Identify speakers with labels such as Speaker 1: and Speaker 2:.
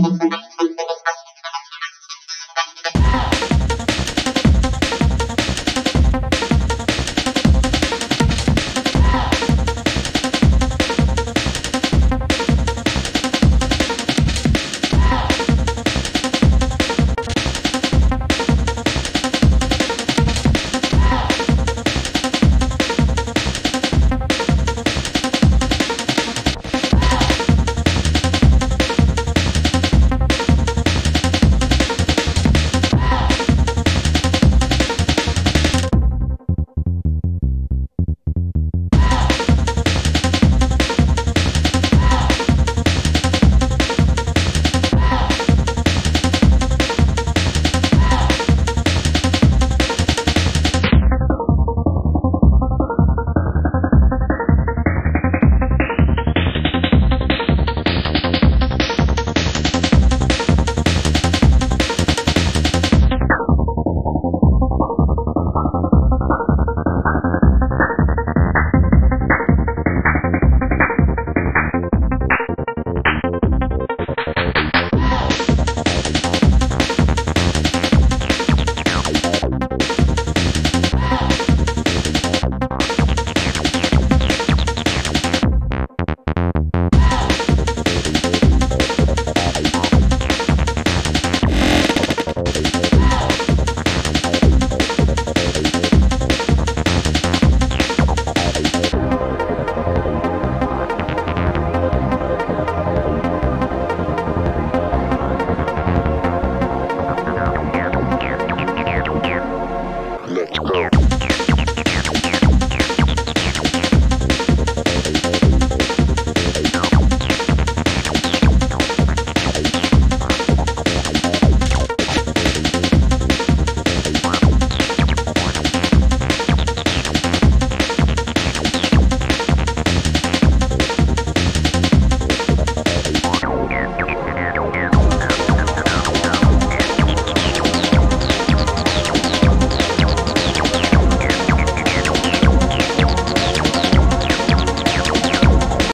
Speaker 1: Gracias.
Speaker 2: Go.